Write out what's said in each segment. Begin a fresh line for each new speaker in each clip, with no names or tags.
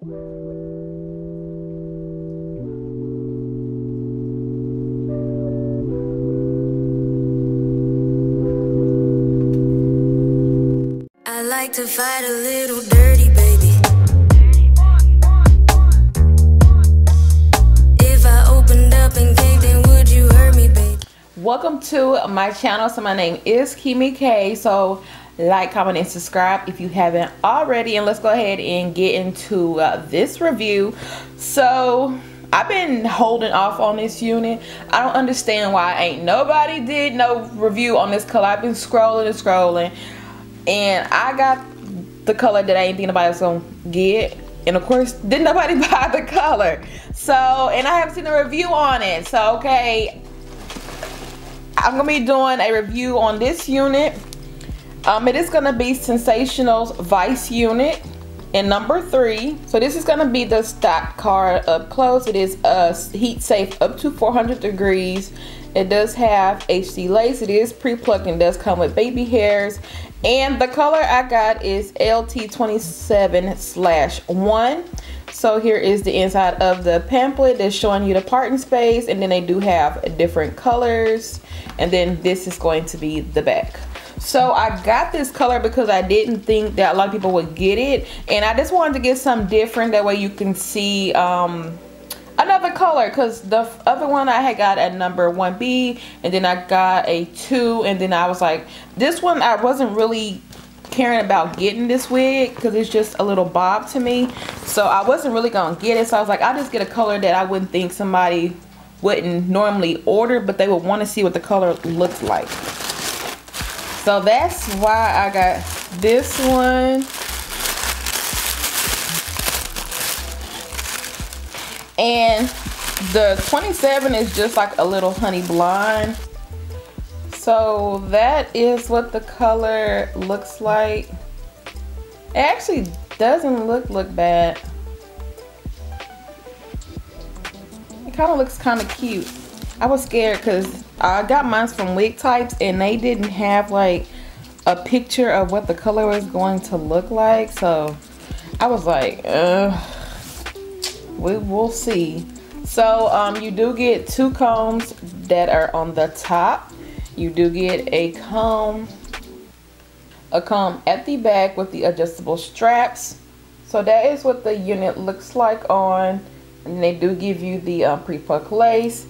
I like to fight a little dirty, baby. If I opened up and caved in, would you hurt me, baby?
Welcome to my channel. So my name is Keymee Kay. So like, comment, and subscribe if you haven't already. And let's go ahead and get into uh, this review. So I've been holding off on this unit. I don't understand why ain't nobody did no review on this color. I've been scrolling and scrolling. And I got the color that I ain't think nobody was gonna get. And of course, didn't nobody buy the color. So, and I haven't seen a review on it. So, okay, I'm gonna be doing a review on this unit. Um, it is gonna be Sensationnel's Vice unit in number three. So this is gonna be the stock card up close. It is uh, heat safe up to 400 degrees. It does have HD lace. It is pre-plucked and does come with baby hairs. And the color I got is LT27 slash one. So here is the inside of the pamphlet that's showing you the parting space and then they do have different colors and then this is going to be the back. So I got this color because I didn't think that a lot of people would get it. And I just wanted to get some different. That way you can see um, another color. Because the other one I had got at number 1B and then I got a 2 and then I was like this one I wasn't really caring about getting this wig because it's just a little bob to me. So I wasn't really gonna get it. So I was like I'll just get a color that I wouldn't think somebody wouldn't normally order but they would want to see what the color looks like so that's why I got this one. And the 27 is just like a little honey blonde. So that is what the color looks like. It actually doesn't look look bad. It kind of looks kind of cute. I was scared because I got mine from Wigtypes and they didn't have like a picture of what the color was going to look like. So I was like we will see. So um, you do get two combs that are on the top. You do get a comb a comb at the back with the adjustable straps. So that is what the unit looks like on. And they do give you the um, pre-puck lace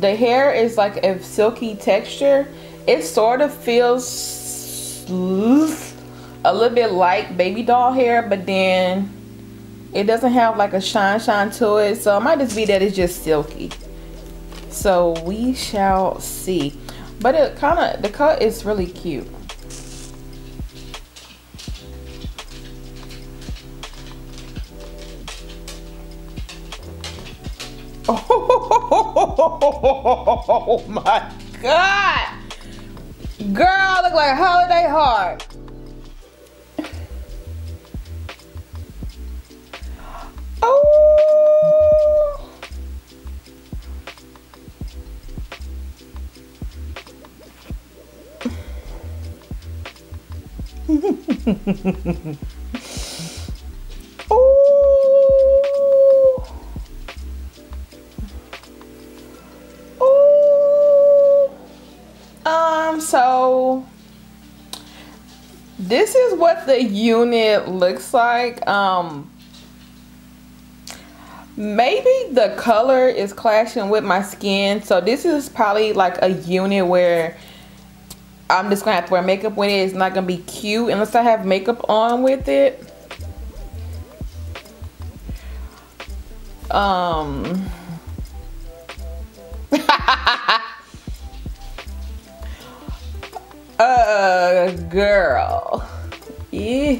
the hair is like a silky texture. It sort of feels a little bit like baby doll hair but then it doesn't have like a shine shine to it. So it might just be that it's just silky. So we shall see. But it kind of the cut is really cute oh my god girl look like Holiday Heart Oh. this is what the unit looks like. Um, maybe the color is clashing with my skin so this is probably like a unit where I'm just gonna have to wear makeup with it it's not gonna be cute unless I have makeup on with it um uh girl yeah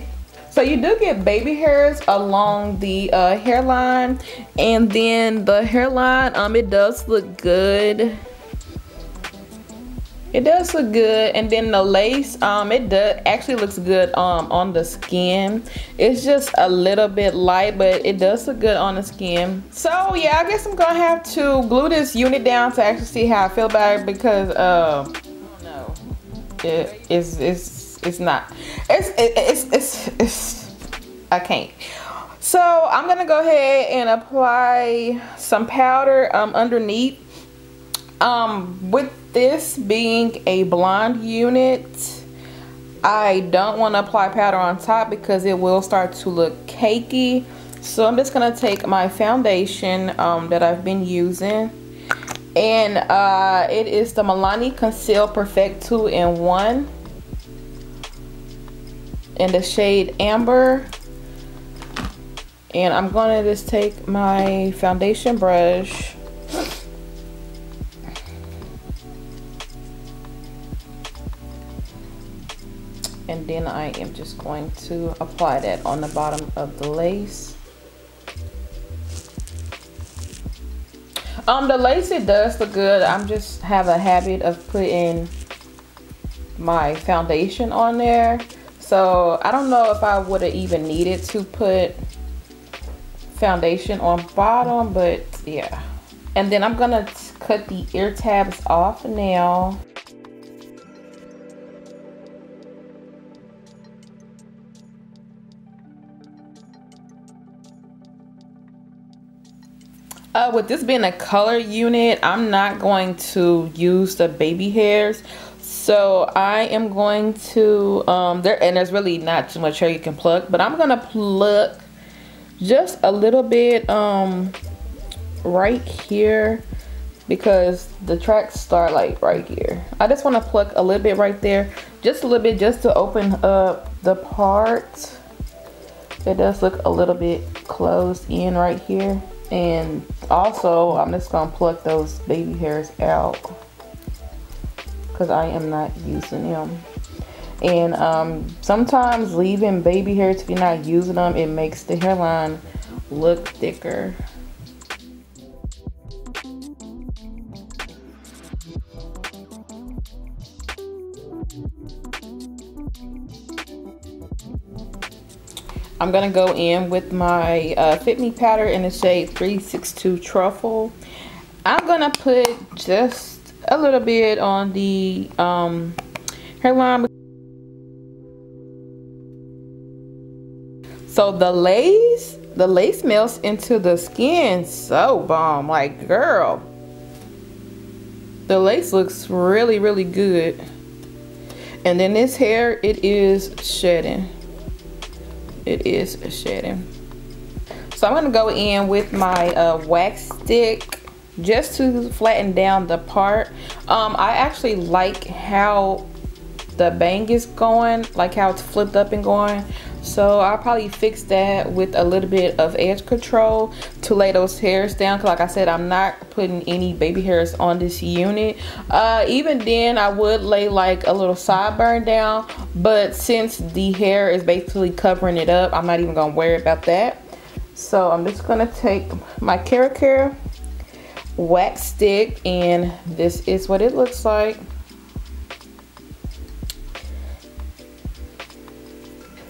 so you do get baby hairs along the uh, hairline and then the hairline, um, it does look good. It does look good and then the lace, um, it does actually looks good um, on the skin. It's just a little bit light but it does look good on the skin. So yeah, I guess I'm gonna have to glue this unit down to actually see how I feel about it because uh, it is it's it's not. It's it's it's it's. I can't. So I'm gonna go ahead and apply some powder um, underneath. Um, with this being a blonde unit, I don't want to apply powder on top because it will start to look cakey. So I'm just gonna take my foundation um, that I've been using and uh, it is the Milani Conceal Perfect 2 in 1 in the shade Amber. And I'm gonna just take my foundation brush. And then I am just going to apply that on the bottom of the lace um the lace it does look good I'm just have a habit of putting my foundation on there so I don't know if I would have even needed to put foundation on bottom, but yeah. And then I'm gonna cut the ear tabs off now. Uh, with this being a color unit, I'm not going to use the baby hairs. So I am going to, um, there, and there's really not too much hair you can pluck, but I'm gonna pluck just a little bit um right here because the tracks start like right here. I just want to pluck a little bit right there just a little bit just to open up the part. It does look a little bit closed in right here and also I'm just gonna pluck those baby hairs out because I am not using them. And um, sometimes leaving baby hairs if you're not using them it makes the hairline look thicker I'm gonna go in with my uh, Fit Me powder in the shade 362 Truffle. I'm gonna put just a little bit on the um, hairline So the lace, the lace melts into the skin so bomb. Like, girl, the lace looks really, really good. And then this hair, it is shedding. It is shedding. So I'm gonna go in with my uh, wax stick just to flatten down the part. Um, I actually like how the bang is going, like how it's flipped up and going. So I'll probably fix that with a little bit of edge control to lay those hairs down. Cause like I said, I'm not putting any baby hairs on this unit. Uh, even then I would lay like a little sideburn down. But since the hair is basically covering it up, I'm not even gonna worry about that. So I'm just gonna take my Cara wax stick and this is what it looks like.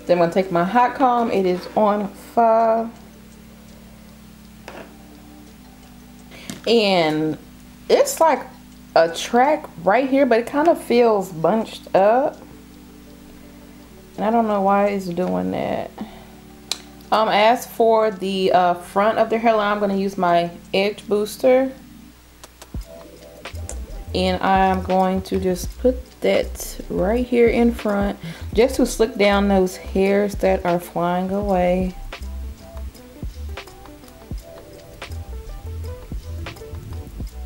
Then I'm going to take my hot comb. It is on 5. And it's like a track right here, but it kind of feels bunched up. And I don't know why it's doing that. Um, as for the uh, front of the hairline, I'm going to use my edge booster. And I'm going to just put that right here in front just to slick down those hairs that are flying away.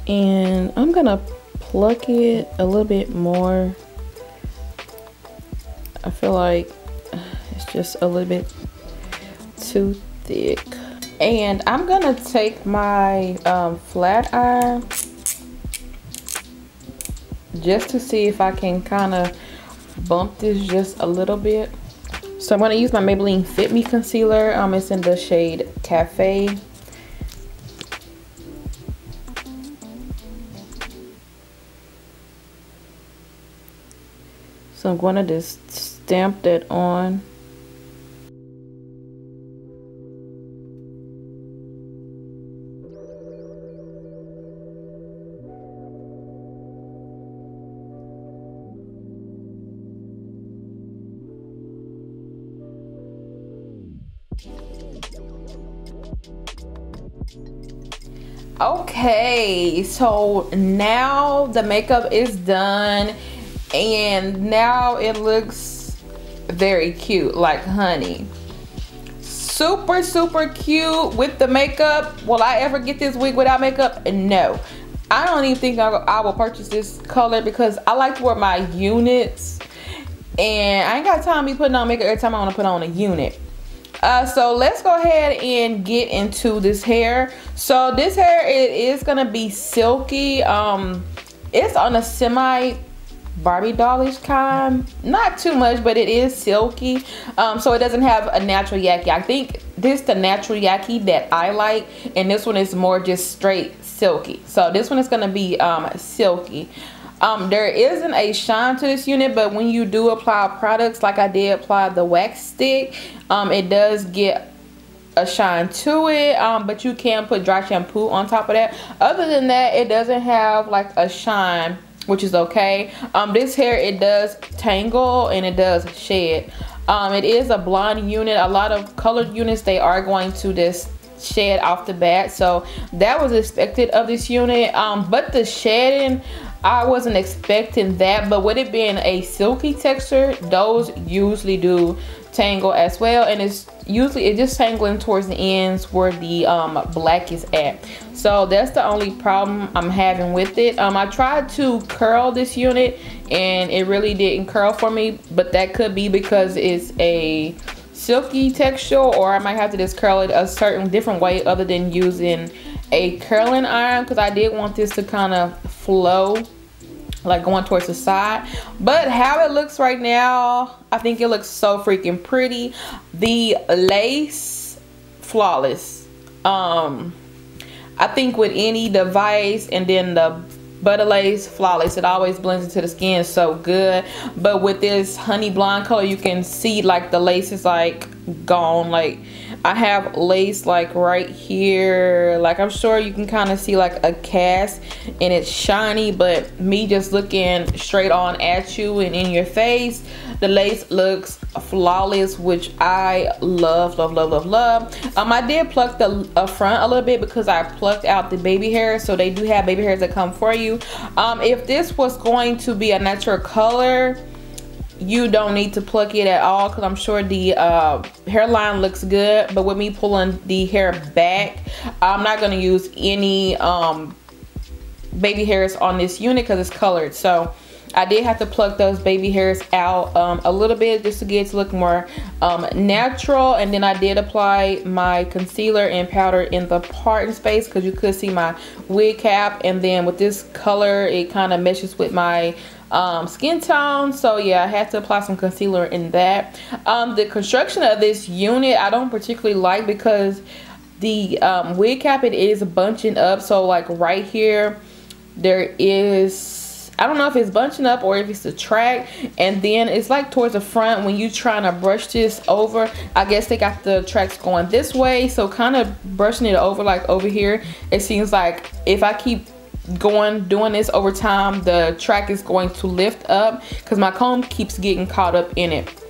And I'm gonna pluck it a little bit more. I feel like it's just a little bit too thick. And I'm gonna take my um, flat iron just to see if I can kind of bump this just a little bit. So I'm going to use my Maybelline Fit Me Concealer. Um, it's in the shade Cafe. So I'm going to just stamp that on. Okay, so now the makeup is done and now it looks very cute like honey. Super super cute with the makeup. Will i ever get this wig without makeup? No. I don't even think i will purchase this color because i like to wear my units and i ain't got time to be putting on makeup every time i want to put on a unit uh, so let's go ahead and get into this hair so this hair it is gonna be silky um it's on a semi Barbie dollish kind. Not too much, but it is silky. Um, so it doesn't have a natural yaki. I think this the natural yaki that I like. And this one is more just straight silky. So this one is to be um, silky. Um, there isn't a shine to this unit, but when you do apply products, like I did apply the wax stick, um, it does get a shine to it um, but you can put dry shampoo on top of that other than that it doesn't have like a shine which is okay. Um, this hair, it does tangle and it does shed. Um, it is a blonde unit. A lot of colored units, they are going to just shed off the bat. So that was expected of this unit. Um, but the shedding, I wasn't expecting that. But with it being a silky texture, those usually do tangle as well. And it's usually it just tangling towards the ends where the um, black is at. So that's the only problem I'm having with it. Um, I tried to curl this unit and it really didn't curl for me, but that could be because it's a silky texture or I might have to just curl it a certain different way other than using a curling iron because I did want this to kind of flow like going towards the side. But how it looks right now i think it looks so freaking pretty. The lace flawless. Um i think with any device and then the Butta lace flawless. It always blends into the skin so good. But with this honey blonde color you can see like the lace is like gone. Like I have lace like right here. Like I'm sure you can kind of see like a cast and it's shiny but me just looking straight on at you and in your face the lace looks flawless which I love love love love love. Um I did pluck the uh, front a little bit because I plucked out the baby hairs so they do have baby hairs that come for you. Um if this was going to be a natural color you don't need to pluck it at all because I'm sure the uh, hairline looks good. But with me pulling the hair back I'm not going to use any um, baby hairs on this unit because it's colored. So I did have to pluck those baby hairs out um, a little bit just to get it to look more um, natural. And then I did apply my concealer and powder in the parting space because you could see my wig cap. And then with this color it kind of meshes with my um, skin tone. So yeah I had to apply some concealer in that. Um, the construction of this unit I don't particularly like because the um, wig cap it is bunching up. So like right here there is I don't know if it's bunching up or if it's a track and then it's like towards the front when you're trying to brush this over. I guess they got the tracks going this way so kind of brushing it over like over here it seems like if I keep going doing this over time the track is going to lift up because my comb keeps getting caught up in it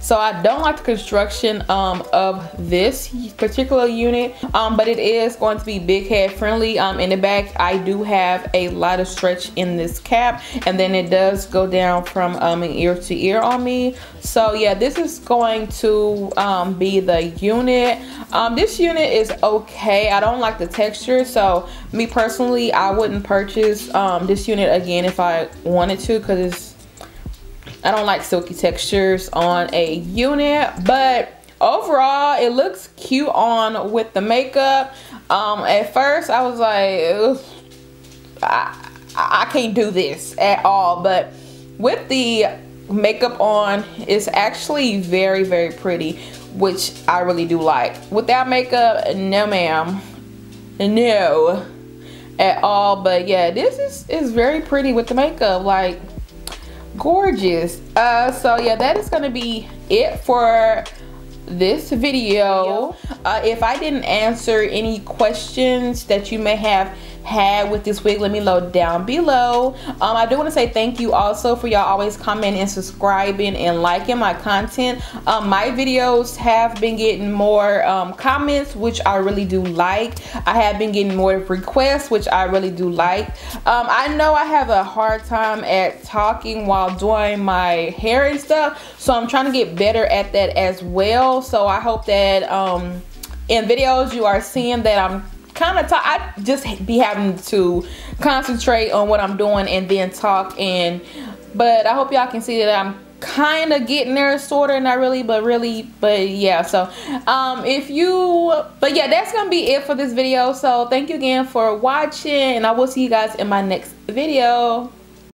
so I don't like the construction um, of this particular unit, um, but it is going to be big head friendly. Um, in the back, I do have a lot of stretch in this cap, and then it does go down from um, ear to ear on me. So yeah, this is going to um, be the unit. Um, this unit is okay. I don't like the texture, so me personally, I wouldn't purchase this unit again if I wanted to because it's I don't like silky textures on a unit, but overall it looks cute on with the makeup. Um, at first I was like, I, I can't do this at all, but with the makeup on, it's actually very, very pretty, which I really do like. Without makeup, no ma'am, no at all, but yeah, this is, is very pretty with the makeup, like, gorgeous. Uh so yeah that is gonna be it for this video. Uh, if i didn't answer any questions that you may have had with this wig let me know down below. Um, i do want to say thank you also for y'all always commenting and subscribing and liking my content. Um, my videos have been getting more um, comments which i really do like. I have been getting more requests which i really do like. Um, i know i have a hard time at talking while doing my hair and stuff so i'm trying to get better at that as well. So i hope that um, in videos you are seeing that i'm kind of talk. I just be having to concentrate on what I'm doing and then talk. And but I hope y'all can see that I'm kind of getting there sort of not really but really but yeah so um if you but yeah that's gonna be it for this video so thank you again for watching and i will see you guys in my next video